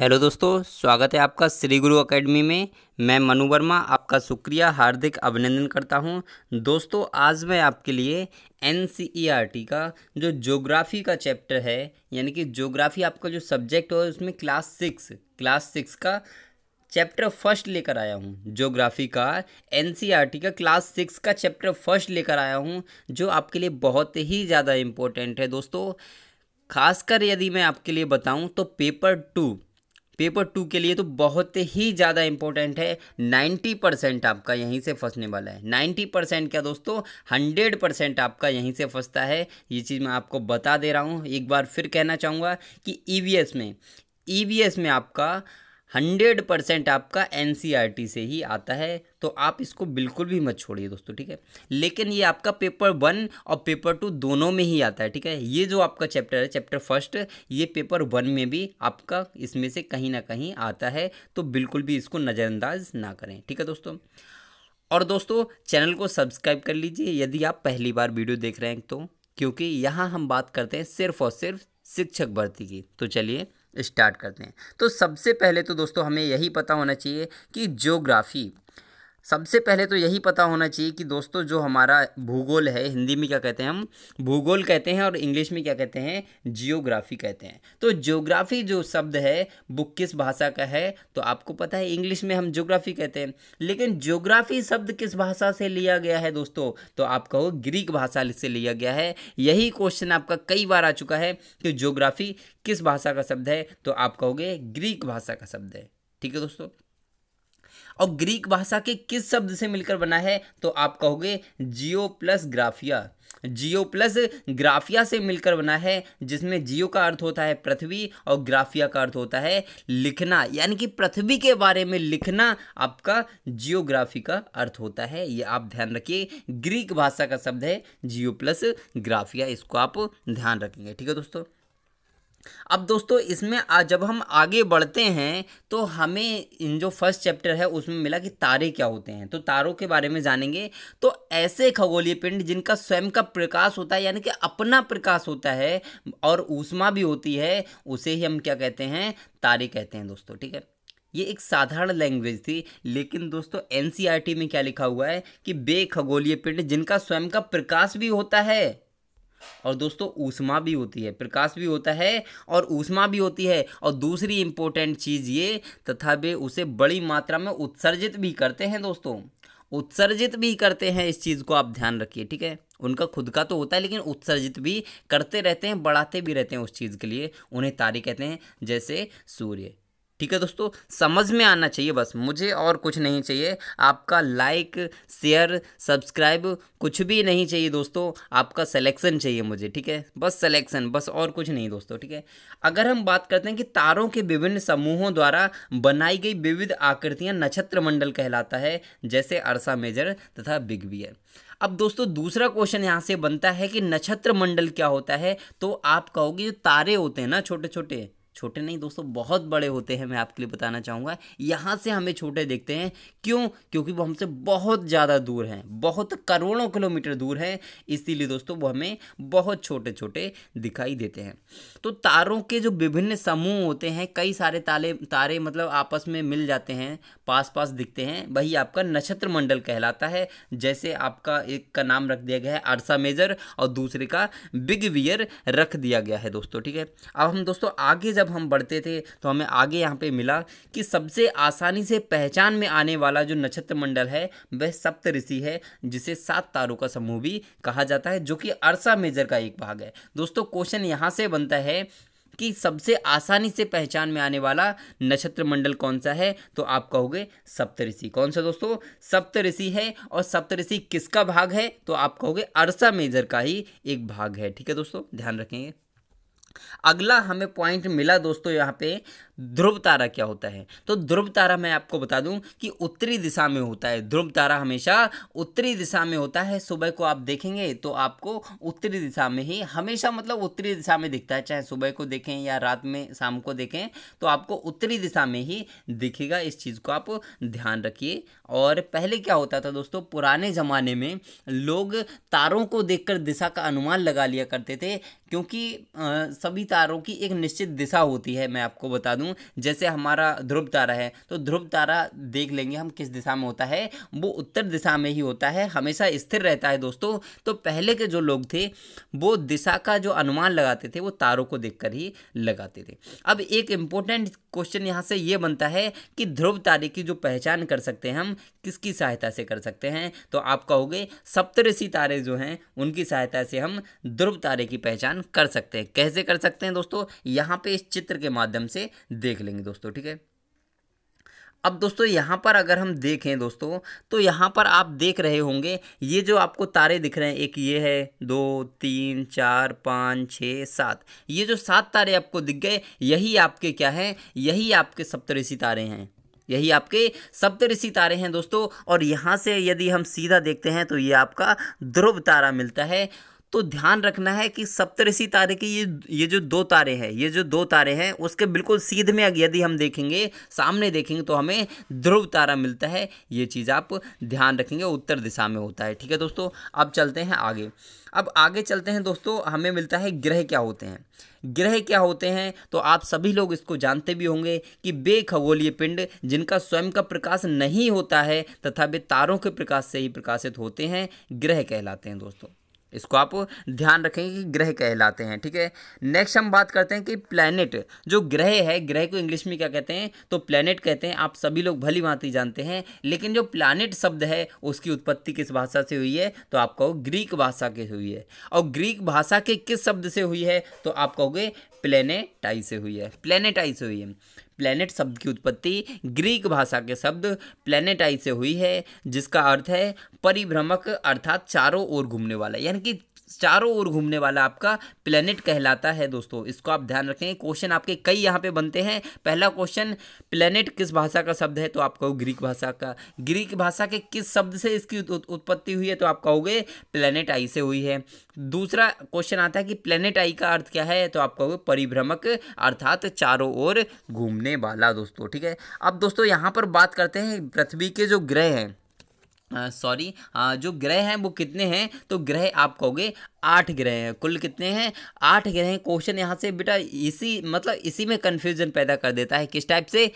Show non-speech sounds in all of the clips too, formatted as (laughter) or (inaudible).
Hello दोस्तों, स्वागत है आपका श्री गुरु एकेडमी में। मैं मनु वर्मा, आपका शुक्रिया, हार्दिक अभिनंदन करता हूँ। दोस्तों, आज मैं आपके लिए एन e का जो ज्योग्राफी का चैप्टर है, यानी कि ज्योग्राफी आपका जो सब्जेक्ट है, उसमें क्लास सिक्स क्लास सिक्स का चैप्टर फ़र्स्ट लेकर आया हूँ। ज्योग्राफी का एन e का क्लास सिक्स का चैप्टर फ़र्स्ट लेकर आया हूँ, जो आपके लिए बहुत ही ज़्यादा इम्पोर्टेंट है। दोस्तों, खासकर यदि मैं आपके लिए बताऊँ तो पेपर टू पेपर टू के लिए तो बहुत ही ज़्यादा इंपॉर्टेंट है। नाइन्टी परसेंट आपका यहीं से फंसने वाला है। नाइन्टी परसेंट क्या दोस्तों? हंड्रेड परसेंट आपका यहीं से फंसता है। ये चीज़ मैं आपको बता दे रहा हूँ। एक बार फिर कहना चाहूँगा कि ई e में ई e में आपका हंड्रेड परसेंट आपका एन से ही आता है तो आप इसको बिल्कुल भी मत छोड़िए दोस्तों, ठीक है? लेकिन ये आपका पेपर वन और पेपर टू दोनों में ही आता है, ठीक है? ये जो आपका चैप्टर है, चैप्टर फ़र्स्ट, ये पेपर वन में भी आपका इसमें से कहीं ना कहीं आता है तो बिल्कुल भी इसको नज़रअंदाज ना करें, ठीक है दोस्तों? और दोस्तों, चैनल को सब्सक्राइब कर लीजिए, यदि आप पहली बार वीडियो देख रहे हैं तो क्योंकि यहाँ हम बात करते हैं सिर्फ़ और सिर्फ़ शिक्षक भर्ती की। तो चलिए स्टार्ट करते हैं। तो सबसे पहले तो दोस्तों हमें यही पता होना चाहिए कि ज्योग्राफी सबसे पहले तो यही पता होना चाहिए कि दोस्तों, जो हमारा भूगोल है, हिंदी में क्या कहते हैं हम? भूगोल कहते हैं और इंग्लिश में क्या कहते हैं? जियोग्राफी कहते हैं। तो जियोग्राफी जो शब्द है, वो किस भाषा का है? तो आपको पता है, इंग्लिश में हम जियोग्राफी कहते हैं। लेकिन जियोग्राफी शब्द किस भाषा से लिया गया है दोस्तों? तो आप कहो, ग्रीक भाषा से लिया गया है। यही क्वेश्चन आपका कई बार आ चुका है कि जियोग्राफी किस भाषा का शब्द है? तो आप कहोगे, ग्रीक भाषा का शब्द है। ठीक है दोस्तों? और ग्रीक भाषा के किस शब्द से मिलकर बना है तो आप कहोगे जियो प्लस ग्राफिया। जियो प्लस ग्राफिया से मिलकर बना है, जिसमें जियो का अर्थ होता है पृथ्वी और ग्राफिया का अर्थ होता है लिखना। यानी कि पृथ्वी के बारे में लिखना आपका जियोग्राफी का अर्थ होता है। ये आप ध्यान रखिए, ग्रीक भाषा का शब्द है जियो प्लस ग्राफिया, इसको आप ध्यान रखेंगे। ठीक है दोस्तों? अब दोस्तों, इसमें जब हम आगे बढ़ते हैं तो हमें इन जो फ़र्स्ट चैप्टर है, उसमें मिला कि तारे क्या होते हैं। तो तारों के बारे में जानेंगे। तो ऐसे खगोलीय पिंड जिनका स्वयं का प्रकाश होता है, यानी कि अपना प्रकाश होता है, और ऊष्मा भी होती है, उसे ही हम क्या कहते हैं? तारे कहते हैं दोस्तों, ठीक है? ये एक साधारण लैंग्वेज थी, लेकिन दोस्तों एन में क्या लिखा हुआ है कि बे खगोलीय पिंड जिनका स्वयं का प्रकाश भी होता है और दोस्तों, ऊष्मा भी होती है, प्रकाश भी होता है और ऊष्मा भी होती है। और दूसरी इंपॉर्टेंट चीज़ ये, तथा वे उसे बड़ी मात्रा में उत्सर्जित भी करते हैं दोस्तों। उत्सर्जित भी करते हैं, इस चीज़ को आप ध्यान रखिए, ठीक है? उनका खुद का तो होता है, लेकिन उत्सर्जित भी करते रहते हैं, बढ़ाते भी रहते हैं उस चीज़ के लिए। उन्हें तारे कहते हैं, जैसे सूर्य। ठीक है दोस्तों? समझ में आना चाहिए बस। मुझे और कुछ नहीं चाहिए। आपका लाइक शेयर सब्सक्राइब कुछ भी नहीं चाहिए दोस्तों। आपका सिलेक्शन चाहिए मुझे, ठीक है? बस सिलेक्शन बस और कुछ नहीं दोस्तों, ठीक है? अगर हम बात करते हैं कि तारों के विभिन्न समूहों द्वारा बनाई गई विविध आकृतियाँ नक्षत्र मंडल कहलाता है, जैसे अरसा मेजर तथा बिग बियर अब दोस्तों, दूसरा क्वेश्चन यहाँ से बनता है कि नक्षत्र मंडल क्या होता है? तो आप कहोगे जो तारे होते हैं ना छोटे छोटे छोटे नहीं दोस्तों, बहुत बड़े होते हैं, मैं आपके लिए बताना चाहूँगा। यहाँ से हमें छोटे देखते हैं। क्यों? क्योंकि वो हमसे बहुत ज़्यादा दूर हैं, बहुत करोड़ों किलोमीटर दूर हैं। इसीलिए दोस्तों, वो हमें बहुत छोटे छोटे दिखाई देते हैं। तो तारों के जो विभिन्न समूह होते हैं, कई सारे ताले, तारे मतलब आपस में मिल जाते हैं पास पास दिखते हैं। वही आपका नक्षत्र मंडल कहलाता है, जैसे आपका एक का नाम रख दिया गया है अरसा मेजर, और दूसरे का बिग वियर रख दिया गया है दोस्तों, ठीक है? अब हम दोस्तों आगे जब हम बढ़ते थे तो हमें आगे यहाँ पे मिला कि सबसे आसानी से पहचान में आने वाला जो नक्षत्र मंडल है, वह सप्त ऋषि है, जिसे सात तारों का समूह भी कहा जाता है, जो कि अरसा मेजर का एक भाग है। दोस्तों, क्वेश्चन यहाँ से बनता है कि सबसे आसानी से पहचान में आने वाला नक्षत्र मंडल कौन सा है? तो आप कहोगे सप्तऋषि। कौन सा दोस्तों? सप्तऋषि है और सप्तऋषि किसका भाग है? तो आप कहोगे अरसा मेजर का ही एक भाग है। ठीक है दोस्तों, ध्यान रखेंगे। अगला हमें पॉइंट मिला दोस्तों यहाँ पे, ध्रुव तारा क्या होता है? तो ध्रुव तारा मैं आपको बता दूँ कि उत्तरी दिशा में होता है। ध्रुव तारा हमेशा उत्तरी दिशा में होता है। सुबह को आप देखेंगे तो आपको उत्तरी दिशा में ही हमेशा मतलब उत्तरी दिशा में दिखता है। चाहे सुबह को देखें या रात में, शाम को देखें तो आपको उत्तरी दिशा में ही दिखेगा। इस चीज़ को आप ध्यान रखिए। और पहले क्या होता था दोस्तों, पुराने ज़माने में लोग तारों को देखकर दिशा का अनुमान लगा लिया करते थे। क्योंकि सभी तारों की एक निश्चित दिशा होती है, मैं आपको बता दूँ। जैसे हमारा ध्रुव तारा है तो ध्रुव तारा देख लेंगे हम किस दिशा में होता है। वो उत्तर दिशा में ही होता है, हमेशा स्थिर रहता है दोस्तों। तो पहले के जो लोग थे, वो दिशा का जो अनुमान लगाते थे, वो तारों को देखकर ही लगाते थे। अब एक इम्पोर्टेंट क्वेश्चन यहाँ से ये बनता है कि ध्रुव तारे की जो पहचान कर सकते हैं हम, किसकी सहायता से कर सकते हैं? तो आप कहोगे, सप्तऋषि तारे जो हैं, उनकी सहायता से हम ध्रुव तारे की पहचान कर सकते हैं। कैसे कर सकते हैं दोस्तों? यहाँ पे इस चित्र के माध्यम से देख लेंगे दोस्तों, ठीक है? अब दोस्तों, यहाँ पर अगर हम देखें दोस्तों तो यहाँ पर आप देख रहे होंगे, ये जो आपको तारे दिख रहे हैं, एक ये है, दो, तीन, चार, पाँच, छः, सात। ये जो सात तारे आपको दिख गए, यही आपके क्या हैं? यही आपके सप्तऋषि तारे हैं। यही आपके सप्तऋषि तारे हैं दोस्तों। और यहाँ से यदि हम सीधा देखते हैं तो ये आपका ध्रुव तारा मिलता है। तो ध्यान रखना है कि सप्तऋषि तारे के ये ये जो दो तारे हैं, ये जो दो तारे हैं, उसके बिल्कुल सीध में यदि हम देखेंगे, सामने देखेंगे तो हमें ध्रुव तारा मिलता है। ये चीज़ आप ध्यान रखेंगे, उत्तर दिशा में होता है। ठीक है दोस्तों, अब चलते हैं आगे। अब आगे चलते हैं दोस्तों, हमें मिलता है ग्रह क्या होते हैं। ग्रह क्या होते हैं तो आप सभी लोग इसको जानते भी होंगे कि बेखगोलीय पिंड, जिनका स्वयं का प्रकाश नहीं होता है, तथा वे तारों के प्रकाश से ही प्रकाशित होते हैं, ग्रह कहलाते हैं दोस्तों। इसको आप ध्यान रखेंगे कि ग्रह कहलाते हैं, ठीक है? नेक्स्ट हम बात करते हैं कि प्लैनेट जो ग्रह है, ग्रह को इंग्लिश में क्या कहते हैं? तो प्लैनेट कहते हैं, आप सभी लोग भली भांति जानते हैं, लेकिन जो प्लानिट शब्द है, उसकी उत्पत्ति किस भाषा से हुई है? तो आप कहो ग्रीक भाषा के हुई है। और ग्रीक भाषा के किस शब्द से हुई है? तो आप कहोगे प्लेनेटाई से हुई है प्लेनेटाई से हुई है। प्लेनेट शब्द की उत्पत्ति ग्रीक भाषा के शब्द प्लेनेटाई से हुई है, जिसका अर्थ है परिभ्रमक, अर्थात चारों ओर घूमने वाला। यानी कि चारों ओर घूमने वाला आपका प्लेनेट कहलाता है दोस्तों। इसको आप ध्यान रखें क्वेश्चन आपके कई यहाँ पे बनते हैं। पहला क्वेश्चन प्लेनेट किस भाषा का शब्द है? तो आप कहो ग्रीक भाषा का। ग्रीक भाषा के किस शब्द से इसकी उत्पत्ति हुई है? तो आप कहोगे प्लेनेट आई से हुई है। दूसरा क्वेश्चन आता है कि प्लेनेट आई का अर्थ क्या है? तो आप कहोगे परिभ्रमक, अर्थात चारों ओर घूमने वाला दोस्तों, ठीक है? अब दोस्तों यहाँ पर बात करते हैं पृथ्वी के जो ग्रह हैं। सॉरी जो ग्रह हैं वो कितने हैं? तो ग्रह आप कहोगे आठ ग्रह हैं। कुल कितने हैं? आठ ग्रह हैं। क्वेश्चन यहाँ से बेटा इसी मतलब इसी में कन्फ्यूज़न पैदा कर देता है। किस टाइप से?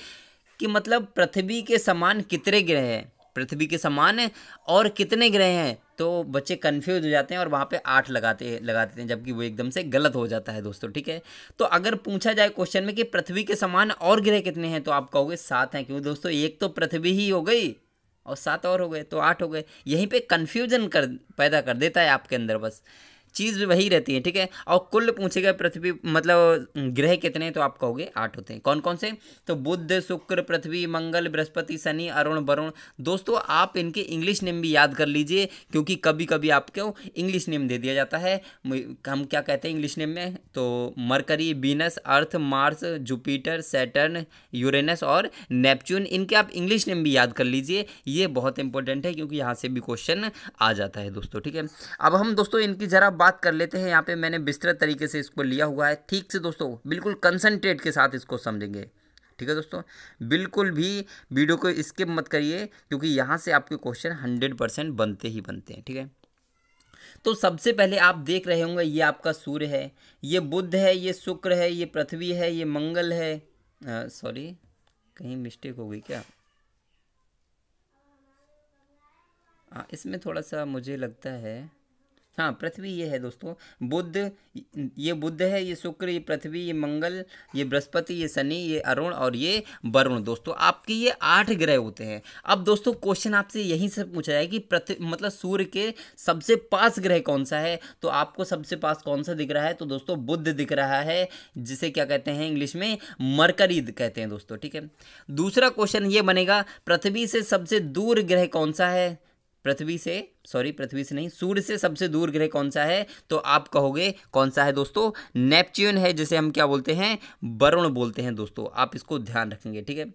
कि मतलब पृथ्वी के समान कितने ग्रह हैं? पृथ्वी के समान और कितने ग्रह हैं? तो बच्चे कन्फ्यूज़ हो जाते हैं और वहाँ पे आठ लगाते, लगा देते हैं, जबकि वो एकदम से गलत हो जाता है दोस्तों, ठीक है? तो अगर पूछा जाए क्वेश्चन में कि पृथ्वी के समान और ग्रह कितने हैं तो आप कहोगे सात हैं। क्योंकि दोस्तों? एक तो पृथ्वी ही हो गई और सात और हो गए तो आठ हो गए। यहीं पे कन्फ्यूज़न कर, पैदा कर देता है आपके अंदर बस। चीज़ भी वही रहती है, ठीक है? और कुल पूछे गए पृथ्वी मतलब ग्रह कितने तो आप कहोगे आठ होते हैं। कौन कौन से? तो बुद्ध शुक्र, पृथ्वी, मंगल, बृहस्पति, शनि, अरुण, वरुण। दोस्तों, आप इनके इंग्लिश नेम भी याद कर लीजिए, क्योंकि कभी कभी आपको इंग्लिश नेम दे दिया जाता है। हम क्या कहते हैं इंग्लिश नेम में? तो Mercury Venus Earth, Mars, Jupiter, Saturn, Uranus और नेपच्यून, इनके आप इंग्लिश नेम भी याद कर लीजिए। ये बहुत इंपॉर्टेंट है, क्योंकि यहाँ से भी क्वेश्चन आ जाता है दोस्तों, ठीक है? अब हम दोस्तों इनकी ज़रा बात कर लेते हैं। यहाँ पे मैंने विस्तृत तरीके से इसको लिया हुआ है। ठीक से दोस्तों बिल्कुल कंसनट्रेट के साथ इसको समझेंगे। ठीक है दोस्तों? बिल्कुल भी वीडियो को स्किप मत करिए क्योंकि यहाँ से आपके क्वेश्चन हंड्रेड परसेंट बनते ही बनते हैं। ठीक है? तो सबसे पहले आप देख रहे होंगे ये आपका सूर्य है। ये बुद्ध है ये शुक्र है ये पृथ्वी है ये मंगल है। सॉरी कहीं मिस्टेक हो गई क्या? आ, इसमें थोड़ा सा मुझे लगता है हाँ पृथ्वी ये है दोस्तों बुद्ध ये बुद्ध है, ये शुक्र, ये पृथ्वी, ये मंगल, ये बृहस्पति, ये शनि, ये अरुण और ये वरुण दोस्तों, आपके ये आठ ग्रह होते हैं। अब दोस्तों क्वेश्चन आपसे यहीं से पूछा जाए कि पृथ्वी मतलब सूर्य के सबसे पास ग्रह कौन सा है? तो आपको सबसे पास कौन सा दिख रहा है? तो दोस्तों बुद्ध दिख रहा है, जिसे क्या कहते हैं इंग्लिश में, मरकरी कहते हैं दोस्तों, ठीक है? दूसरा क्वेश्चन ये बनेगा, पृथ्वी से सबसे दूर ग्रह कौन सा है? पृथ्वी से सॉरी पृथ्वी से नहीं, सूर्य से सबसे दूर ग्रह कौन सा है? तो आप कहोगे, कौन सा है दोस्तों? नेपच्यून है, जिसे हम क्या बोलते हैं? वरुण बोलते हैं दोस्तों। आप इसको ध्यान रखेंगे, ठीक है?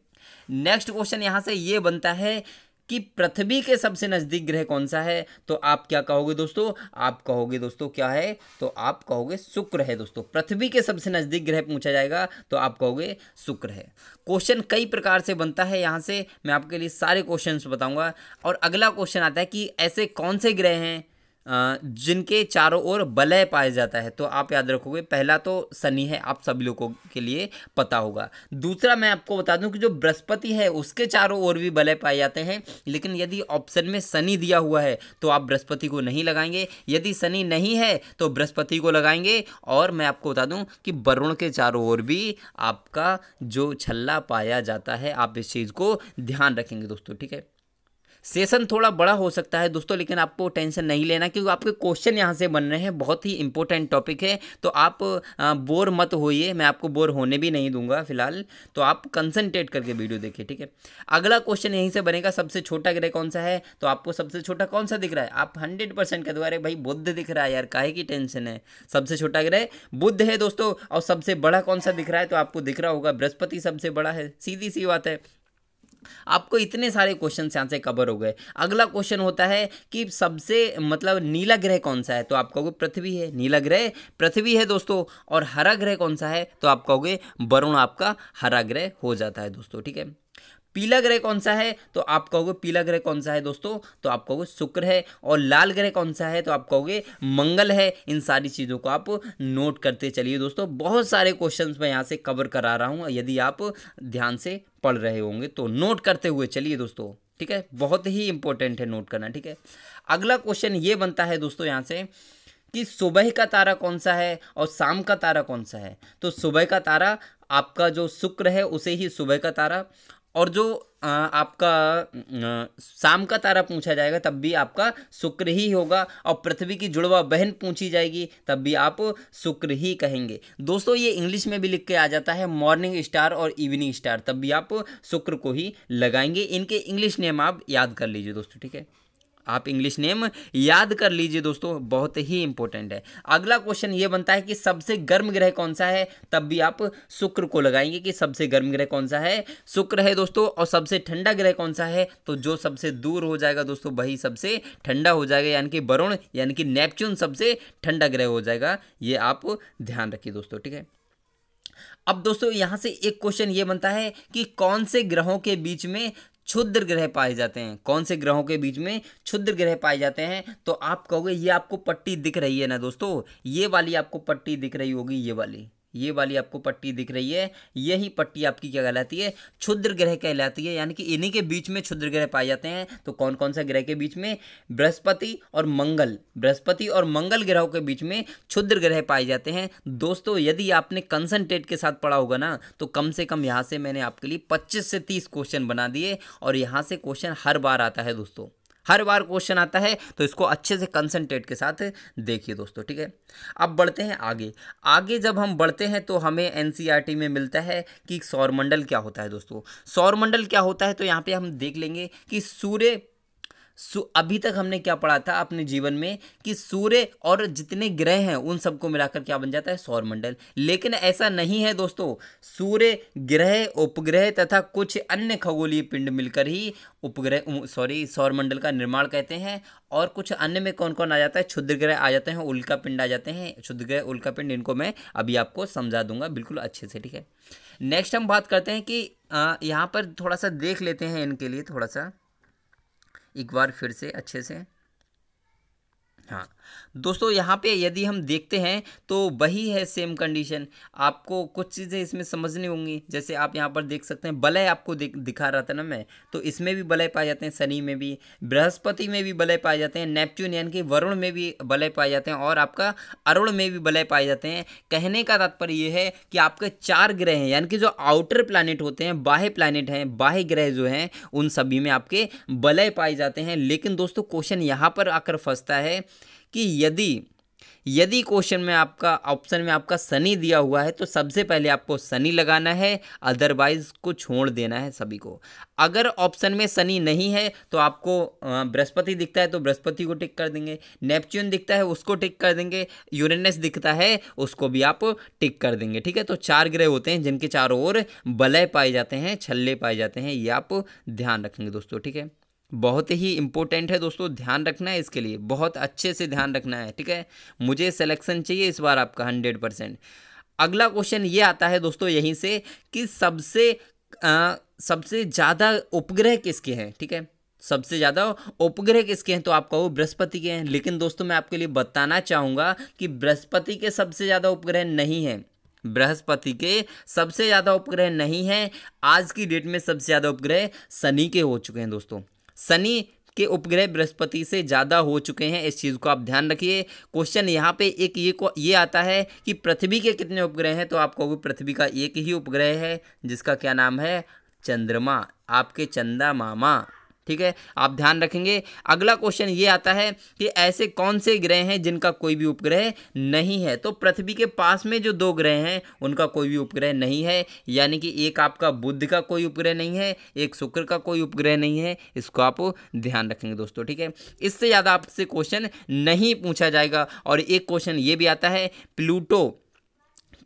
नेक्स्ट क्वेश्चन यहाँ से ये बनता है कि पृथ्वी के सबसे नज़दीक ग्रह कौन सा है? तो आप क्या कहोगे दोस्तों? आप कहोगे दोस्तों क्या है? तो आप कहोगे शुक्र है दोस्तों। पृथ्वी के सबसे नज़दीक ग्रह पूछा जाएगा तो आप कहोगे शुक्र है। क्वेश्चन कई प्रकार से बनता है यहाँ से। मैं आपके लिए सारे क्वेश्चन बताऊँगा। और अगला क्वेश्चन आता है कि ऐसे कौन से ग्रह हैं? जिनके चारों ओर बलय पाया जाता है तो आप याद रखोगे, पहला तो शनि है, आप सभी लोगों के लिए पता होगा। दूसरा मैं आपको बता दूँ कि जो बृहस्पति है, उसके चारों ओर भी बलय पाए जाते हैं, लेकिन यदि ऑप्शन में शनि दिया हुआ है तो आप बृहस्पति को नहीं लगाएँगे। यदि शनि नहीं है तो बृहस्पति को लगाएँगे, और मैं आपको बता दूँ कि वरुण के चारों ओर भी आपका जो छल्ला पाया जाता है, आप इस चीज़ को ध्यान रखेंगे दोस्तों, ठीक है? सेशन थोड़ा बड़ा हो सकता है दोस्तों, लेकिन आपको टेंशन नहीं लेना, क्योंकि आपके क्वेश्चन यहाँ से बन रहे हैं। बहुत ही इंपॉर्टेंट टॉपिक है। तो आप बोर मत होइए। मैं आपको बोर होने भी नहीं दूँगा फ़िलहाल। तो आप कंसनट्रेट करके वीडियो देखिए, ठीक है? अगला क्वेश्चन यहीं से बनेगा। सबसे छोटा ग्रह कौन सा है? तो आपको सबसे छोटा कौन सा दिख रहा है? आप हंड्रेड परसेंट कह दो भाई, बुद्ध दिख रहा है यार, काहे की टेंशन है? सबसे छोटा ग्रह बुद्ध है दोस्तों, और सबसे बड़ा कौन सा दिख रहा है? तो आपको दिख रहा होगा बृहस्पति सबसे बड़ा है। सीधी सी बात है। आपको इतने सारे क्वेश्चन यहाँ से कवर हो गए। अगला क्वेश्चन होता है कि सबसे मतलब नीला ग्रह कौन सा है? तो आप कहोगे पृथ्वी है, नीला ग्रह, पृथ्वी है दोस्तों, और हरा ग्रह कौन सा है? तो आप कहोगे वरुण, आपका हरा ग्रह हो जाता है दोस्तों, ठीक है? पीला ग्रह कौन सा है तो आप कहोगे पीला ग्रह कौन सा है दोस्तों तो आप कहोगे शुक्र है, और लाल ग्रह कौन सा है तो आप कहोगे मंगल है। इन सारी चीज़ों को आप नोट करते चलिए दोस्तों। बहुत सारे क्वेश्चंस मैं यहाँ से कवर करा रहा हूँ, यदि आप ध्यान से पढ़ रहे होंगे तो नोट करते हुए चलिए दोस्तों, ठीक है? बहुत ही इंपॉर्टेंट है नोट करना, ठीक है? अगला क्वेश्चन ये बनता है दोस्तों यहाँ से कि सुबह का तारा कौन सा है और शाम का तारा कौन सा है। तो सुबह का तारा आपका जो शुक्र है, उसे ही सुबह का तारा और जो आपका शाम का तारा पूछा जाएगा, तब भी आपका शुक्र ही होगा और पृथ्वी की जुड़वा बहन पूछी जाएगी, तब भी आप शुक्र ही कहेंगे। दोस्तों, ये इंग्लिश में भी लिख के आ जाता है मॉर्निंग स्टार और इवनिंग स्टार तब भी आप शुक्र को ही लगाएँगे। इनके इंग्लिश नेम आप याद कर लीजिए दोस्तों, ठीक है? आप इंग्लिश नेम याद कर लीजिए दोस्तों, बहुत ही इंपॉर्टेंट है। अगला क्वेश्चन ये बनता है कि सबसे गर्म ग्रह कौन सा है? तब भी आप शुक्र को लगाएँगे कि सबसे गर्म ग्रह कौन सा है। शुक्र है दोस्तों, और सबसे ठंडा ग्रह कौन सा है? तो जो सबसे दूर हो जाएगा दोस्तों, वही सबसे ठंडा हो जाएगा, यानी कि वरुण, यानी कि नेपच्यून सबसे ठंडा ग्रह हो जाएगा। ये आप ध्यान रखिए दोस्तों, ठीक है? अब दोस्तों, यहाँ से एक क्वेश्चन ये बनता है कि कौन से ग्रहों के बीच में क्षुद्र ग्रह पाए जाते हैं। कौन से ग्रहों के बीच में क्षुद्र ग्रह पाए जाते हैं? तो आप कहोगे, ये आपको पट्टी दिख रही है ना दोस्तों? ये वाली आपको पट्टी दिख रही होगी, ये वाली। ये वाली आपको पट्टी दिख रही है, यही पट्टी आपकी क्या कहलाती है? क्षुद्र ग्रह कहलाती है, यानी कि इन्हीं के बीच में क्षुद्र ग्रह पाए जाते हैं। तो कौन कौन सा ग्रह के बीच में? बृहस्पति और मंगल। बृहस्पति और मंगल ग्रहों के बीच में क्षुद्र ग्रह पाए जाते हैं। दोस्तों, यदि आपने कंसनट्रेट के साथ पढ़ा होगा ना तो कम से कम यहाँ से मैंने आपके लिए पच्चीस से तीस क्वेश्चन बना दिए और यहाँ से क्वेश्चन हर बार आता है दोस्तों। हर बार क्वेश्चन आता है तो इसको अच्छे से कंसनट्रेट के साथ देखिए दोस्तों, ठीक है? अब बढ़ते हैं आगे। आगे जब हम बढ़ते हैं तो हमें एन e में मिलता है कि सौरमंडल क्या होता है दोस्तों? सौरमंडल क्या होता है तो यहाँ पर हम देख लेंगे कि सूर्य अभी तक हमने क्या पढ़ा था अपने जीवन में कि सूर्य और जितने ग्रह हैं, उन सबको मिलाकर क्या बन जाता है? सौरमंडल लेकिन ऐसा नहीं है दोस्तों। सूर्य ग्रह, उपग्रह तथा कुछ अन्य खगोलीय पिंड मिलकर ही उपग्रह सॉरी सौरमंडल का निर्माण कहते हैं और कुछ अन्य में कौन कौन आ जाता है? क्षुद्र ग्रह आ जाते हैं, उल्का पिंड आ जाते हैं। क्षुद्र ग्रह, उल्का पिंड, इनको मैं अभी आपको समझा दूँगा बिल्कुल अच्छे से, ठीक है? नेक्स्ट हम बात करते हैं कि यहाँ पर थोड़ा सा देख लेते हैं इनके लिए थोड़ा सा एक बार फिर से अच्छे से हाँ। दोस्तों, यहाँ पे यदि हम देखते हैं तो वही है सेम कंडीशन आपको कुछ चीज़ें इसमें समझनी होंगी। जैसे आप यहाँ पर देख सकते हैं, बलय आपको दिखा रहा था ना मैं। तो इसमें भी बलय पाए जाते हैं, शनि में भी। बृहस्पति में भी बलय पाए जाते हैं, नेपच्यून यानी कि वरुण में भी बलय पाए जाते हैं, और आपका अरुण में भी बलय पाए जाते हैं। कहने का तात्पर्य ये है कि आपके चार ग्रह हैं, यानी कि जो आउटर प्लानिट होते हैं, बाह्य प्लानिट हैं, बाह्य ग्रह जो हैं, उन सभी में आपके बलय पाए जाते हैं। लेकिन दोस्तों क्वेश्चन यहाँ पर आकर फंसता है कि यदि यदि क्वेश्चन में आपका ऑप्शन में आपका शनि दिया हुआ है तो सबसे पहले आपको शनि लगाना है अदरवाइज़ को छोड़ देना है सभी को। अगर ऑप्शन में शनि नहीं है तो आपको बृहस्पति दिखता है तो बृहस्पति को टिक कर देंगे। नेपच्यून दिखता है, उसको टिक कर देंगे। यूरेनस दिखता है, उसको भी आप टिक कर देंगे, ठीक है? तो चार ग्रह होते हैं, जिनके चारों ओर बलय पाए जाते हैं, छल्ले पाए जाते हैं, ये आप ध्यान रखेंगे दोस्तों, ठीक है? बहुत ही इंपॉर्टेंट है दोस्तों ध्यान रखना है इसके लिए। बहुत अच्छे से ध्यान रखना है ठीक है? मुझे सिलेक्शन चाहिए इस बार आपका हंड्रेड परसेंट अगला क्वेश्चन ये आता है दोस्तों यहीं से कि सबसे आ, सबसे ज़्यादा उपग्रह किसके हैं ठीक है? सबसे ज़्यादा उपग्रह किसके हैं? तो आपका वो बृहस्पति के हैं। लेकिन दोस्तों मैं आपके लिए बताना चाहूँगा कि बृहस्पति के सबसे ज़्यादा उपग्रह नहीं हैं। बृहस्पति के सबसे ज़्यादा उपग्रह नहीं हैं। आज की डेट में सबसे ज़्यादा उपग्रह शनि के हो चुके हैं दोस्तों। शनि के उपग्रह बृहस्पति से ज़्यादा हो चुके हैं, इस चीज़ को आप ध्यान रखिए। क्वेश्चन यहाँ पे एक ये को, ये आता है कि पृथ्वी के कितने उपग्रह हैं तो आपको पृथ्वी का एक ही उपग्रह है, जिसका क्या नाम है? चंद्रमा। आपके चंदा मामा। ठीक है? आप ध्यान रखेंगे। अगला क्वेश्चन ये आता है कि ऐसे कौन से ग्रह हैं जिनका कोई भी उपग्रह नहीं है? तो पृथ्वी के पास में जो दो ग्रह हैं उनका कोई भी उपग्रह नहीं है। यानी कि एक आपका बुद्ध का कोई उपग्रह नहीं है एक शुक्र का कोई उपग्रह नहीं है। इसको आप ध्यान रखेंगे दोस्तों ठीक है? इससे ज़्यादा आपसे क्वेश्चन नहीं पूछा जाएगा। और एक क्वेश्चन ये भी आता है प्लूटो।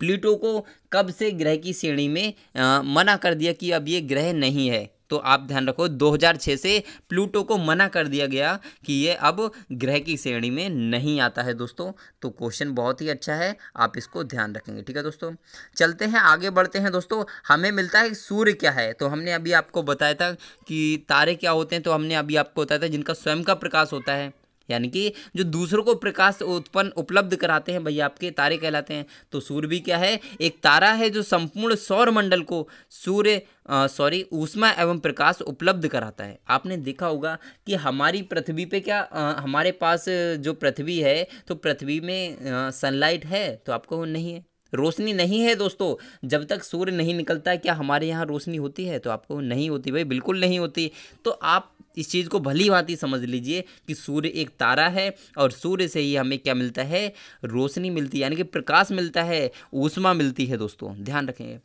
प्लूटो को कब से ग्रह की श्रेणी में आ, मना कर दिया कि अब ये ग्रह नहीं है? तो आप ध्यान रखो 2006 से प्लूटो को मना कर दिया गया कि ये अब ग्रह की श्रेणी में नहीं आता है दोस्तों। तो क्वेश्चन बहुत ही अच्छा है, आप इसको ध्यान रखेंगे, ठीक है दोस्तों? चलते हैं, आगे बढ़ते हैं दोस्तों। हमें मिलता है सूर्य क्या है? तो हमने अभी आपको बताया था कि तारे क्या होते हैं तो हमने अभी आपको बताया था जिनका स्वयं का प्रकाश होता है। यानी कि जो दूसरों को प्रकाश उत्पन्न उपलब्ध कराते हैं भैया आपके तारे कहलाते हैं। तो सूर्य भी क्या है? एक तारा है जो संपूर्ण सौर मंडल को सूर्य सॉरी ऊष्मा एवं प्रकाश उपलब्ध कराता है। आपने देखा होगा कि हमारी पृथ्वी पे क्या आ, हमारे पास जो पृथ्वी है तो पृथ्वी में सनलाइट है? तो आपको नहीं है? रोशनी नहीं है दोस्तों। जब तक सूर्य नहीं निकलता है, क्या हमारे यहाँ रोशनी होती है? तो आपको नहीं होती भाई, बिल्कुल नहीं होती। तो आप इस चीज़ को भली भांति समझ लीजिए कि सूर्य एक तारा है और सूर्य से ही हमें क्या मिलता है? रोशनी मिलती है, यानी कि प्रकाश मिलता है, ऊष्मा मिलती है दोस्तों। ध्यान रखेंगे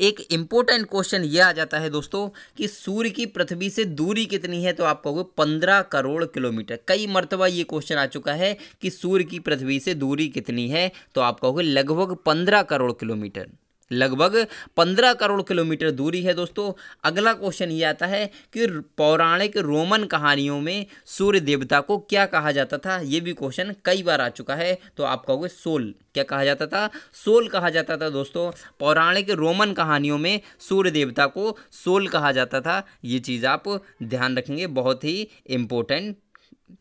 एक इम्पोर्टेंट क्वेश्चन ये आ जाता है दोस्तों कि सूर्य की पृथ्वी से दूरी कितनी है? तो आप कहोगे पंद्रह करोड़ किलोमीटर। कई मरतबा ये क्वेश्चन आ चुका है कि सूर्य की पृथ्वी से दूरी कितनी है? तो आप कहोगे लगभग पंद्रह करोड़ किलोमीटर। लगभग पंद्रह करोड़ किलोमीटर दूरी है दोस्तों। अगला क्वेश्चन ये आता है कि पौराणिक रोमन कहानियों में सूर्य देवता को क्या कहा जाता था? ये भी क्वेश्चन कई बार आ चुका है तो आप कहोगे सोल। क्या कहा जाता था? सोल कहा जाता था दोस्तों। पौराणिक रोमन कहानियों में सूर्य देवता को सोल कहा जाता था। ये चीज़ आप ध्यान रखेंगे, बहुत ही इम्पोर्टेंट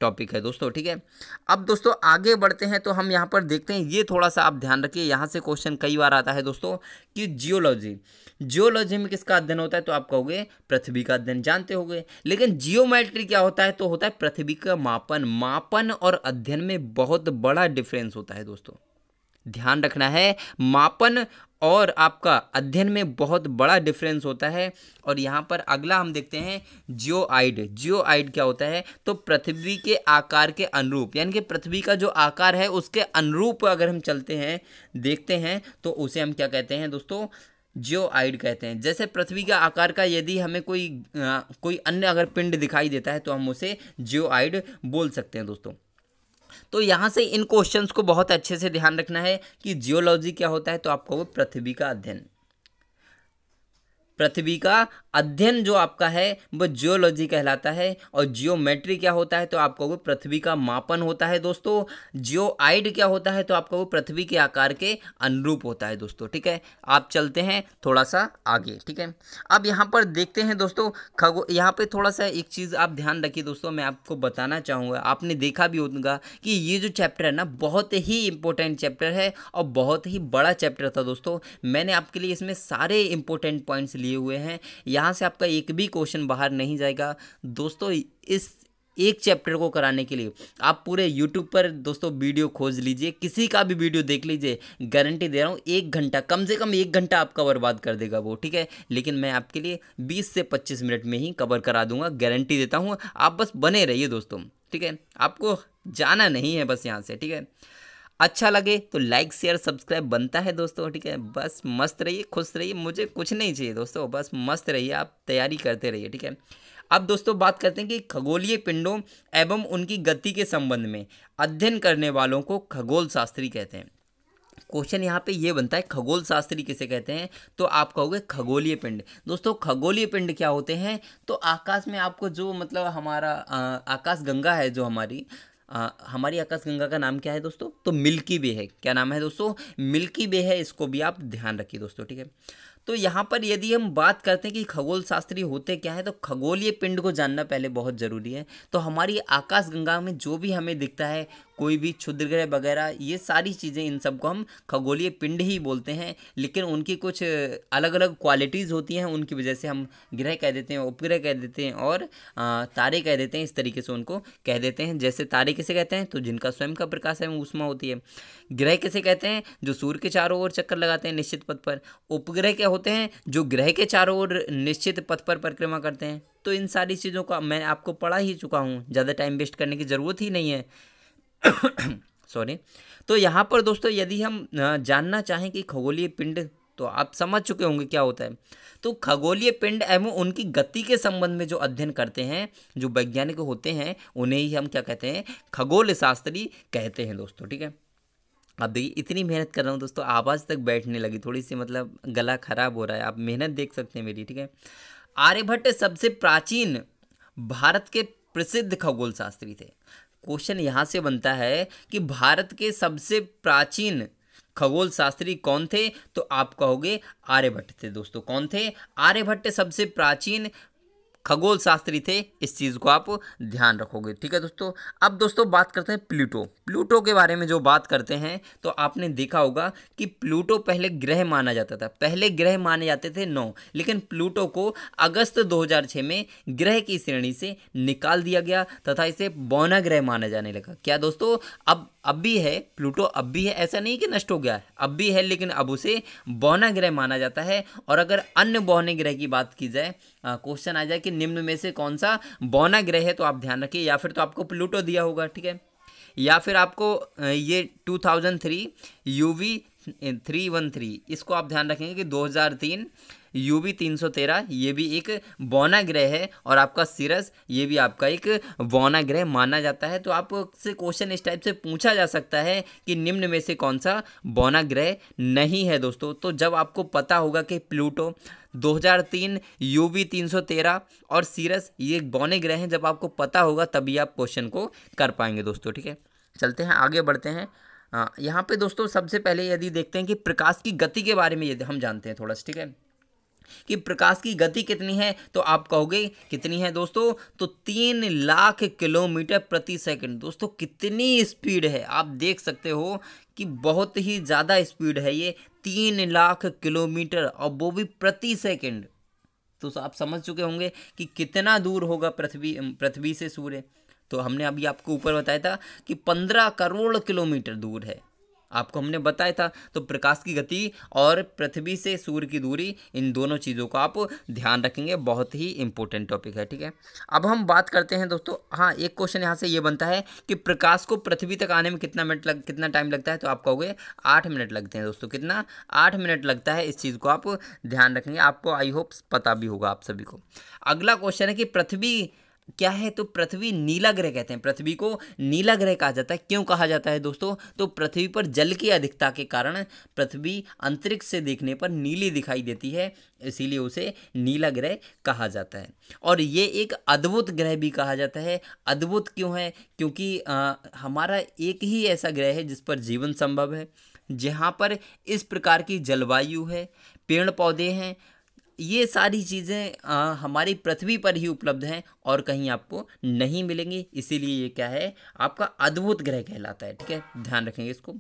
टॉपिक है दोस्तों, ठीक है? अब दोस्तों, आगे बढ़ते हैं तो हम यहाँ पर देखते हैं, ये थोड़ा सा आप ध्यान रखिए, यहाँ से क्वेश्चन कई बार आता है दोस्तों, कि जियोलॉजी जियोलॉजी में किसका अध्ययन होता है तो आप कहोगे पृथ्वी का अध्ययन, जानते होंगे, लेकिन जियोमेट्री क्या होता है तो होता है पृथ्वी का मापन मापन और अध्ययन में बहुत बड़ा डिफरेंस होता है दोस्तों, ध्यान रखना है, मापन और आपका अध्ययन में बहुत बड़ा डिफरेंस होता है। और यहाँ पर अगला हम देखते हैं जियो आइड जियो आइड क्या होता है? तो पृथ्वी के आकार के अनुरूप यानी कि पृथ्वी का जो आकार है उसके अनुरूप अगर हम चलते हैं देखते हैं तो उसे हम क्या कहते हैं दोस्तों? जियो आइड कहते हैं। जैसे पृथ्वी का आकार का यदि हमें कोई आ, कोई अन्य अगर पिंड दिखाई देता है तो हम उसे जियो आइड बोल सकते हैं दोस्तों। तो यहाँ से इन क्वेश्चंस को बहुत अच्छे से ध्यान रखना है कि जियोलॉजी क्या होता है तो आपको वो पृथ्वी का अध्ययन। पृथ्वी का अध्ययन जो आपका है, वो जियोलॉजी कहलाता है। और जियोमेट्री क्या होता है तो आपका वो पृथ्वी का मापन होता है दोस्तों। जियोआइड क्या होता है तो आपका वो पृथ्वी के आकार के अनुरूप होता है दोस्तों, ठीक है? आप चलते हैं थोड़ा सा आगे, ठीक है? अब यहाँ पर देखते हैं दोस्तों, खगो, यहाँ पर थोड़ा सा एक चीज़ आप ध्यान रखिए दोस्तों, मैं आपको बताना चाहूँगा। आपने देखा भी होगा कि ये जो चैप्टर है ना, बहुत ही इंपॉर्टेंट चैप्टर है और बहुत ही बड़ा चैप्टर था दोस्तों। मैंने आपके लिए इसमें सारे इंपॉर्टेंट पॉइंट्स लिए हुए हैं। यहाँ से आपका एक भी क्वेश्चन बाहर नहीं जाएगा। दोस्तों, इस एक चैप्टर को कराने के लिए आप पूरे यूट्यूब पर दोस्तों वीडियो खोज लीजिए, किसी का भी वीडियो देख लीजिए, गारंटी दे रहा हूँ, एक घंटा, कम से कम एक घंटा आपका बर्बाद कर देगा वो, ठीक है? लेकिन मैं आपके लिए 20 से 25 मिनट में ही कवर करा दूँगा, गारंटी देता हूँ। आप बस बने रहिए दोस्तों, ठीक है? आपको जाना नहीं है बस यहाँ से, ठीक है? अच्छा लगे तो लाइक, शेयर, सब्सक्राइब बनता है दोस्तों, ठीक है? बस मस्त रहिए, खुश रहिए, मुझे कुछ नहीं चाहिए दोस्तों, बस मस्त रहिए, आप तैयारी करते रहिए, ठीक है? अब दोस्तों बात करते हैं कि खगोलीय पिंडों एवं उनकी गति के संबंध में अध्ययन करने वालों को खगोल शास्त्री कहते हैं। क्वेश्चन यहाँ पे ये बनता है, खगोल शास्त्री किसे कहते हैं? तो आप कहोगे खगोलीय पिंड। दोस्तों, खगोलीय पिंड क्या होते हैं? तो आकाश में आपको जो मतलब हमारा आकाश गंगा है जो हमारी आ, हमारी आकाशगंगा का नाम क्या है दोस्तों? तो मिल्की वे है। क्या नाम है दोस्तों? मिल्की वे है इसको भी आप ध्यान रखिए दोस्तों ठीक है? तो यहाँ पर यदि हम बात करते हैं कि खगोल शास्त्री होते क्या है तो खगोलीय पिंड को जानना पहले बहुत ज़रूरी है। तो हमारी आकाशगंगा में जो भी हमें दिखता है, कोई भी क्षुद्र ग्रह वगैरह, ये सारी चीज़ें इन सबको हम खगोलीय पिंड ही बोलते हैं। लेकिन उनकी कुछ अलग अलग क्वालिटीज़ होती हैं, उनकी वजह से हम ग्रह कह देते हैं, उपग्रह कह देते हैं और तारे कह देते हैं, इस तरीके से उनको कह देते हैं। जैसे तारे किसे कहते हैं तो जिनका स्वयं का प्रकाश है ऊष्मा होती है। ग्रह किसे कहते हैं, जो सूर्य के चारों ओर चक्कर लगाते हैं निश्चित पथ पर। उपग्रह क्या होते हैं, जो ग्रह के चारों ओर निश्चित पथ पर परिक्रमा करते हैं। तो इन सारी चीज़ों का मैं आपको पढ़ा ही चुका हूँ, ज़्यादा टाइम वेस्ट करने की ज़रूरत ही नहीं है। (coughs) सॉरी तो यहाँ पर दोस्तों, यदि हम जानना चाहें कि खगोलीय पिंड तो आप समझ चुके होंगे क्या होता है। तो खगोलीय पिंड एवं उनकी गति के संबंध में जो अध्ययन करते हैं, जो वैज्ञानिक होते हैं, उन्हें ही हम क्या कहते हैं खगोल शास्त्री कहते हैं दोस्तों, ठीक है? अब देखिए, इतनी मेहनत कर रहा हूँ दोस्तों, आवाज़ तक बैठने लगी थोड़ी सी मतलब गला खराब हो रहा है, आप मेहनत देख सकते हैं मेरी, ठीक है? आर्यभट्ट सबसे प्राचीन भारत के प्रसिद्ध खगोल शास्त्री थे। क्वेश्चन यहाँ से बनता है कि भारत के सबसे प्राचीन खगोल शास्त्री कौन थे? तो आप कहोगे आर्यभट्ट थे दोस्तों, कौन थे? आर्यभट्ट सबसे प्राचीन खगोल शास्त्री थे, इस चीज़ को आप ध्यान रखोगे। ठीक है दोस्तों? अब दोस्तों बात करते हैं प्लूटो। प्लूटो के बारे में जो बात करते हैं तो आपने देखा होगा कि प्लूटो पहले ग्रह माना जाता था। पहले ग्रह माने जाते थे नौ, लेकिन प्लूटो को अगस्त 2006 में ग्रह की श्रेणी से निकाल दिया गया तथा इसे बौना ग्रह माना जाने लगा। क्या दोस्तों? अब अब भी है, प्लूटो अब भी है, ऐसा नहीं कि नष्ट हो गया है। अब भी है, लेकिन अब उसे बौना ग्रह माना जाता है। और अगर अन्य बौने ग्रह की बात की जाए क्वेश्चन आ जाए कि निम्न में से कौन सा बौना ग्रह है तो आप ध्यान रखिए, या फिर तो आपको प्लूटो दिया होगा, ठीक है? या फिर आपको ये 2003 यूवी थ्री वन थ्री इसको आप ध्यान रखेंगे कि 2003 यू वी तीन सौ तेरह ये भी एक बौना ग्रह है और आपका सिरस ये भी आपका एक बौना ग्रह माना जाता है। तो आपसे क्वेश्चन इस टाइप से पूछा जा सकता है कि निम्न में से कौन सा बौना ग्रह नहीं है दोस्तों। तो जब आपको पता होगा कि प्लूटो 2003 यू वी तीन सौ तेरह और सीरस ये बौने ग्रह हैं, जब आपको पता होगा, तभी आप क्वेश्चन को कर पाएँगे दोस्तों, ठीक है? चलते हैं, आगे बढ़ते हैं। यहाँ पे दोस्तों सबसे पहले यदि देखते हैं कि प्रकाश की गति के बारे में यदि हम जानते हैं थोड़ा सा, ठीक है? कि प्रकाश की गति कितनी है तो आप कहोगे कितनी है दोस्तों? तो तीन लाख किलोमीटर प्रति सेकंड। दोस्तों, कितनी स्पीड है? आप देख सकते हो कि बहुत ही ज़्यादा स्पीड है ये, तीन लाख किलोमीटर, और वो भी प्रति सेकंड। तो आप समझ चुके होंगे कि कितना दूर होगा पृथ्वी पृथ्वी से सूर्य। तो हमने अभी आपको ऊपर बताया था कि पंद्रह करोड़ किलोमीटर दूर है। आपको हमने बताया था तो प्रकाश की गति और पृथ्वी से सूर्य की दूरी, इन दोनों चीज़ों को आप ध्यान रखेंगे। बहुत ही इंपॉर्टेंट टॉपिक है, ठीक है? अब हम बात करते हैं दोस्तों हाँ एक क्वेश्चन यहाँ से ये बनता है कि प्रकाश को पृथ्वी तक आने में कितना मिनट लग, कितना टाइम लगता है? तो आप कहोगे आठ मिनट लगते हैं दोस्तों, कितना? आठ मिनट लगता है, इस चीज़ को आप ध्यान रखेंगे। आपको आई होप पता भी होगा आप सभी को। अगला क्वेश्चन है कि पृथ्वी क्या है? तो पृथ्वी नीला ग्रह कहते हैं। पृथ्वी को नीला ग्रह कहा जाता है। क्यों कहा जाता है दोस्तों? तो पृथ्वी पर जल की अधिकता के कारण पृथ्वी अंतरिक्ष से देखने पर नीली दिखाई देती है इसीलिए उसे नीला ग्रह कहा जाता है। और ये एक अद्भुत ग्रह भी कहा जाता है। अद्भुत क्यों है? क्योंकि आ, हमारा एक ही ऐसा ग्रह है जिस पर जीवन संभव है जहाँ पर इस प्रकार की जलवायु है पेड़ पौधे हैं ये सारी चीज़ें हमारी पृथ्वी पर ही उपलब्ध हैं और कहीं आपको नहीं मिलेंगी। इसीलिए ये क्या है, आपका अद्भुत ग्रह कहलाता है, ठीक है? ध्यान रखेंगे इसको।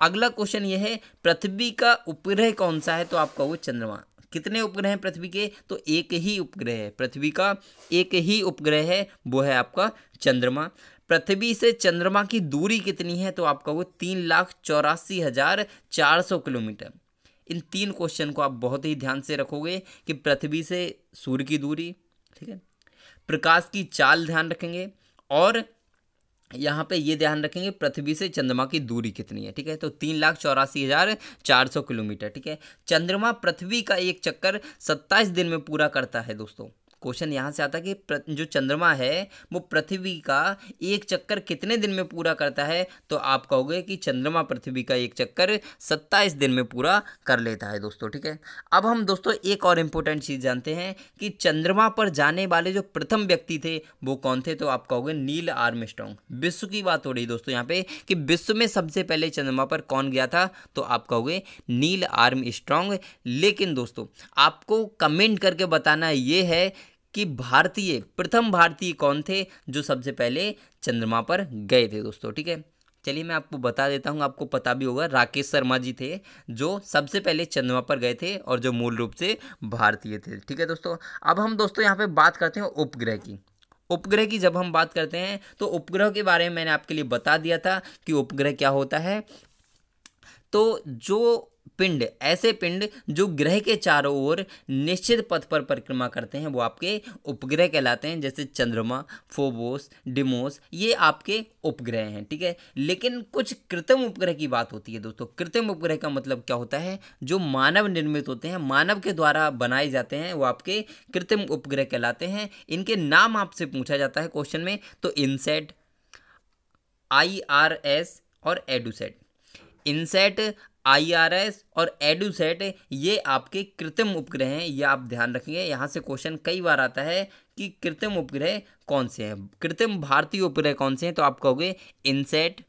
अगला क्वेश्चन ये है, पृथ्वी का उपग्रह कौन सा है? तो आपका वो चंद्रमा। कितने उपग्रह हैं पृथ्वी के? तो एक ही उपग्रह है। पृथ्वी का एक ही उपग्रह है, वो है आपका चंद्रमा। पृथ्वी से चंद्रमा की दूरी कितनी है? तो आपका वो तीन लाख चौरासी हज़ार चार सौ किलोमीटर। इन तीन क्वेश्चन को आप बहुत ही ध्यान से रखोगे कि पृथ्वी से सूर्य की दूरी, ठीक है? प्रकाश की चाल ध्यान रखेंगे और यहाँ पे ये ध्यान रखेंगे पृथ्वी से चंद्रमा की दूरी कितनी है, ठीक है? तो तीन लाख चौरासी हज़ार चार सौ किलोमीटर, ठीक है? चंद्रमा पृथ्वी का एक चक्कर सत्ताईस दिन में पूरा करता है दोस्तों। क्वेश्चन यहाँ से आता है कि जो चंद्रमा है, वो पृथ्वी का एक चक्कर कितने दिन में पूरा करता है? तो आप कहोगे कि चंद्रमा पृथ्वी का एक चक्कर सत्ताईस दिन में पूरा कर लेता है दोस्तों, ठीक है? अब हम दोस्तों एक और इम्पोर्टेंट चीज़ जानते हैं कि चंद्रमा पर जाने वाले जो प्रथम व्यक्ति थे, वो कौन थे? तो आप कहोगे नील आर्मस्ट्रॉन्ग विश्व की बात हो रही दोस्तों यहाँ पे कि विश्व में सबसे पहले चंद्रमा पर कौन गया था? तो आप कहोगे नील आर्म लेकिन दोस्तों, आपको कमेंट करके बताना ये है कि भारतीय, प्रथम भारतीय कौन थे जो सबसे पहले चंद्रमा पर गए थे दोस्तों, ठीक है? चलिए मैं आपको बता देता हूँ, आपको पता भी होगा, राकेश शर्मा जी थे जो सबसे पहले चंद्रमा पर गए थे और जो मूल रूप से भारतीय थे, ठीक है दोस्तों? अब हम दोस्तों यहाँ पे बात करते हैं उपग्रह की। उपग्रह की जब हम बात करते हैं तो उपग्रह के बारे में मैंने आपके लिए बता दिया था कि उपग्रह क्या होता है। तो जो पिंड, ऐसे पिंड जो ग्रह के चारों ओर निश्चित पथ पर परिक्रमा करते हैं, वो आपके उपग्रह कहलाते हैं, जैसे चंद्रमा, फोबोस, डिमोस, ये आपके उपग्रह हैं, ठीक है? लेकिन कुछ कृत्रिम उपग्रह की बात होती है दोस्तों। कृत्रिम उपग्रह का मतलब क्या होता है? जो मानव निर्मित होते हैं, मानव के द्वारा बनाए जाते हैं, वो आपके कृत्रिम उपग्रह कहलाते हैं। इनके नाम आपसे पूछा जाता है क्वेश्चन में तो इनसेट आई आर एस और एडुसेट। इनसेट आईआरएस और एडुसेट ये आपके कृत्रिम उपग्रह हैं, ये आप ध्यान रखेंगे। यहाँ से क्वेश्चन कई बार आता है कि कृत्रिम उपग्रह कौन से हैं? कृत्रिम भारतीय उपग्रह कौन से हैं? तो आप कहोगे इनसेट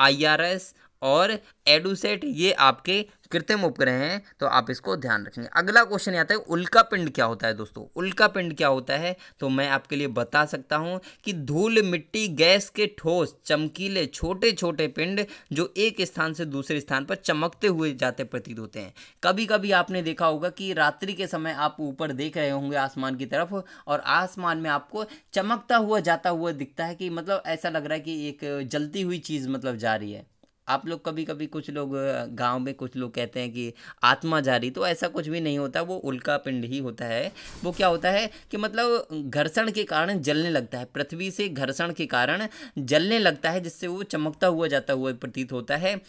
आईआरएस और एडुसेट ये आपके कृत्रिम उपग्रह हैं तो आप इसको ध्यान रखेंगे। अगला क्वेश्चन आता है, उल्का पिंड क्या होता है दोस्तों? उल्का पिंड क्या होता है? तो मैं आपके लिए बता सकता हूँ कि धूल, मिट्टी, गैस के ठोस, चमकीले छोटे छोटे पिंड जो एक स्थान से दूसरे स्थान पर चमकते हुए जाते प्रतीत होते हैं। कभी कभी आपने देखा होगा कि रात्रि के समय आप ऊपर देख रहे होंगे आसमान की तरफ़ और आसमान में आपको चमकता हुआ, जाता हुआ दिखता है कि मतलब ऐसा लग रहा है कि एक जलती हुई चीज़ मतलब जा रही है। आप लोग कभी कभी कुछ लोग गाँव में कुछ लोग कहते हैं कि आत्मा जारी तो ऐसा कुछ भी नहीं होता, वो उल्का पिंड ही होता है। वो क्या होता है कि मतलब घर्षण के कारण जलने लगता है, पृथ्वी से घर्षण के कारण जलने लगता है, जिससे वो चमकता हुआ जाता हुआ प्रतीत होता है।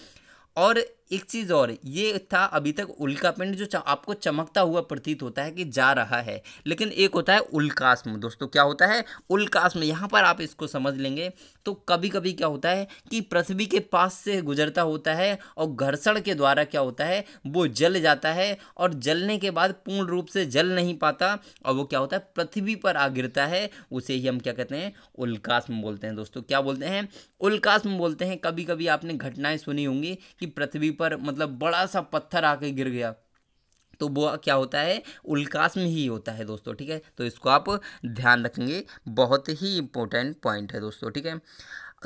और एक चीज़ और, ये था अभी तक उल्का पिंड जो आपको चमकता हुआ प्रतीत होता है कि जा रहा है। लेकिन एक होता है उल्कास्म। दोस्तों, क्या होता है? उल्कास्म। यहाँ पर आप इसको समझ लेंगे। तो कभी कभी क्या होता है कि पृथ्वी के पास से गुजरता होता है और घर्षण के द्वारा क्या होता है? वो जल जाता है और जलने के बाद पूर्ण रूप से जल नहीं पाता और वो क्या होता है? पृथ्वी पर आ गिरता है। उसे ही हम क्या कहते हैं? उल्कास्म बोलते हैं। दोस्तों, क्या बोलते हैं? उल्कास्म बोलते हैं। कभी कभी आपने घटनाएँ सुनी होंगी कि पृथ्वी पर मतलब बड़ा सा पत्थर आके गिर गया। तो वो क्या होता है? उल्कास में ही होता है दोस्तों, ठीक है? तो इसको आप ध्यान रखेंगे। बहुत ही इंपॉर्टेंट पॉइंट है दोस्तों, ठीक है?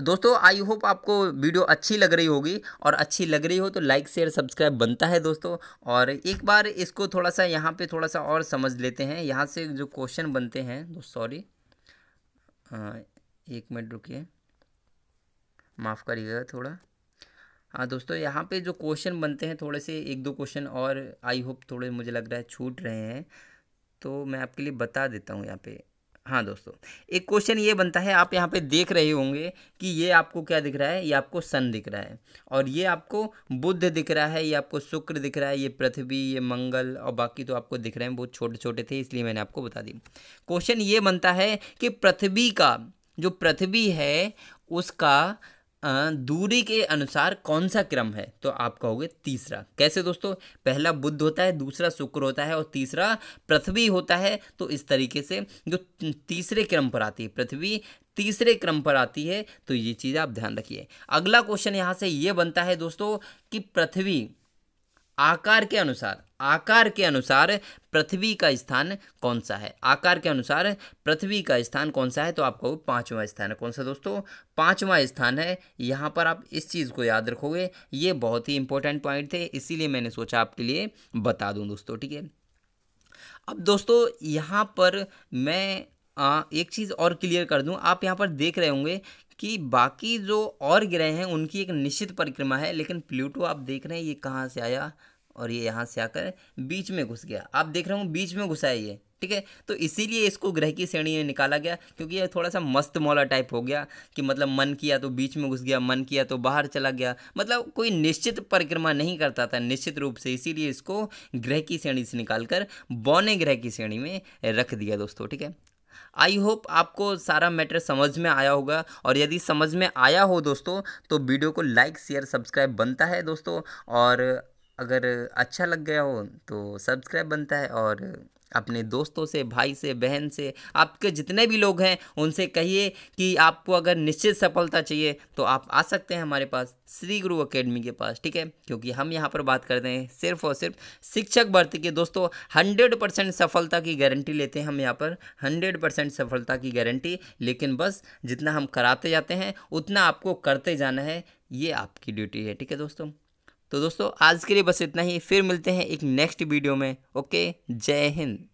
दोस्तों आई होप आपको वीडियो अच्छी लग रही होगी। और अच्छी लग रही हो तो लाइक शेयर सब्सक्राइब बनता है दोस्तों। और एक बार इसको थोड़ा सा यहाँ पे थोड़ा सा और समझ लेते हैं। यहाँ से जो क्वेश्चन बनते हैं सॉरी एक मिनट रुकिए। माफ़ करिएगा थोड़ा। हाँ दोस्तों, यहाँ पे जो क्वेश्चन बनते हैं, थोड़े से एक दो क्वेश्चन और आई होप थोड़े मुझे लग रहा है छूट रहे हैं। तो मैं आपके लिए बता देता हूँ यहाँ पे। हाँ दोस्तों, एक क्वेश्चन ये बनता है, आप यहाँ पे देख रहे होंगे कि ये आपको क्या दिख रहा है? ये आपको सन दिख रहा है और ये आपको बुद्ध दिख रहा है, ये आपको शुक्र दिख रहा है, ये पृथ्वी, ये मंगल और बाकी तो आपको दिख रहे हैं, बहुत छोटे छोटे थे, इसलिए मैंने आपको बता दी। क्वेश्चन ये बनता है कि पृथ्वी का, जो पृथ्वी है, उसका दूरी के अनुसार कौन सा क्रम है? तो आप कहोगे तीसरा। कैसे दोस्तों? पहला बुद्ध होता है, दूसरा शुक्र होता है और तीसरा पृथ्वी होता है। तो इस तरीके से जो तीसरे क्रम पर आती है, पृथ्वी तीसरे क्रम पर आती है तो ये चीज़ आप ध्यान रखिए। अगला क्वेश्चन यहाँ से ये बनता है दोस्तों कि पृथ्वी आकार के अनुसार, आकार के अनुसार पृथ्वी का स्थान कौन सा है? आकार के अनुसार पृथ्वी का स्थान कौन सा है? तो आपको पांचवा स्थान है। कौन सा दोस्तों? पांचवा स्थान है। यहाँ पर आप इस चीज़ को याद रखोगे। ये बहुत ही इंपॉर्टेंट पॉइंट थे, इसीलिए मैंने सोचा आपके लिए बता दूँ दोस्तों, ठीक है? अब दोस्तों, यहाँ पर मैं आ, एक चीज़ और क्लियर कर दूँ। आप यहाँ पर देख रहे होंगे कि बाकी जो और ग्रह हैं उनकी एक निश्चित परिक्रमा है लेकिन प्लूटो आप देख रहे हैं ये कहाँ से आया और ये यहाँ से आकर बीच में घुस गया। आप देख रहे हो बीच में घुसा है ये ठीक है? तो इसीलिए इसको ग्रह की श्रेणी में निकाला गया क्योंकि ये थोड़ा सा मस्त मौला टाइप हो गया कि मतलब मन किया तो बीच में घुस गया मन किया तो बाहर चला गया। मतलब कोई निश्चित परिक्रमा नहीं करता था निश्चित रूप से। इसीलिए इसको ग्रह की श्रेणी से निकालकर बौने ग्रह की श्रेणी में रख दिया दोस्तों ठीक है? आई होप आपको सारा मैटर समझ में आया होगा। और यदि समझ में आया हो दोस्तों तो वीडियो को लाइक शेयर सब्सक्राइब बनता है दोस्तों। और अगर अच्छा लग गया हो तो सब्सक्राइब बनता है। और अपने दोस्तों से, भाई से, बहन से, आपके जितने भी लोग हैं, उनसे कहिए कि आपको अगर निश्चित सफलता चाहिए तो आप आ सकते हैं हमारे पास, श्री गुरु अकेडमी के पास, ठीक है? क्योंकि हम यहाँ पर बात करते हैं सिर्फ़ और सिर्फ़ शिक्षक भर्ती के। दोस्तों हंड्रेड परसेंट सफलता की गारंटी लेते हैं हम यहाँ पर हंड्रेड परसेंट सफलता की गारंटी लेकिन बस जितना हम कराते जाते हैं, उतना आपको करते जाना है, ये आपकी ड्यूटी है, ठीक है दोस्तों? तो दोस्तों, आज के लिए बस इतना ही। फिर मिलते हैं एक नेक्स्ट वीडियो में। ओके? जय हिंद।